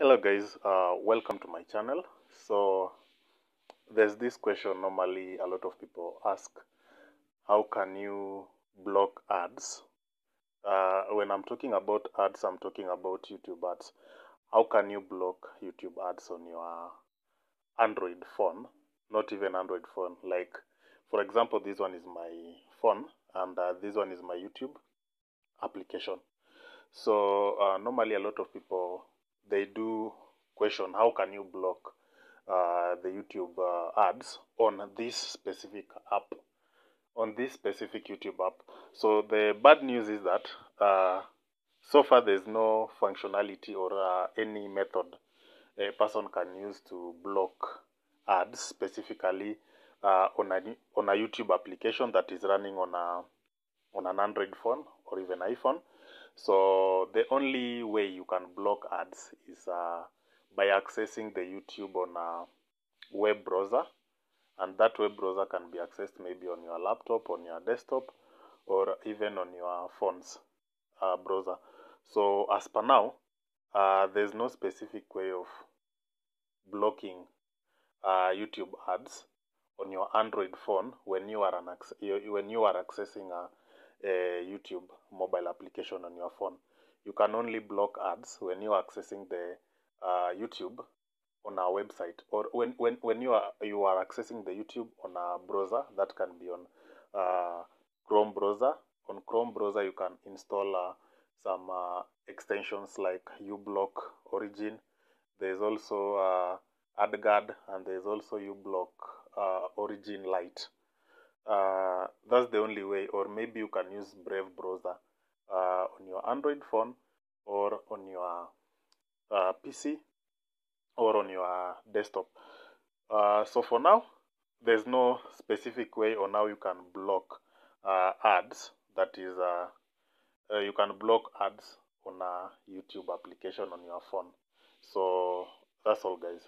Hello guys, uh, welcome to my channel. So there's this question normally a lot of people ask, how can you block ads? Uh, when I'm talking about ads, I'm talking about YouTube ads. How can you block YouTube ads on your Android phone? Not even Android phone. Like, for example, this one is my phone, and uh, this one is my YouTube application. So uh, normally a lot of people they do question how can you block uh, the YouTube uh, ads on this specific app on this specific YouTube app. So the bad news is that uh, so far there's no functionality or uh, any method a person can use to block ads specifically uh, on a on a YouTube application that is running on a on an Android phone or even iPhone. So the only way you can block ads is uh, by accessing the YouTube on a web browser, and that web browser can be accessed maybe on your laptop, on your desktop, or even on your phone's uh, browser. So as per now, uh, there's no specific way of blocking uh, YouTube ads on your Android phone when you are an when you are accessing a, a YouTube mobile application on your phone. You can only block ads when you are accessing the uh, YouTube on our website or when, when, when you are you are accessing the YouTube on a browser that can be on uh, Chrome browser. On Chrome browser, you can install uh, some uh, extensions like uBlock Origin. There's also uh, AdGuard and there's also uBlock uh, Origin Lite. That's the only way, or maybe you can use Brave browser on your Android phone or on your uh, PC or on your desktop. Uh, so for now, there's no specific way on how you can block uh, ads. That is, uh, uh, you can block ads on a YouTube application on your phone. So that's all, guys.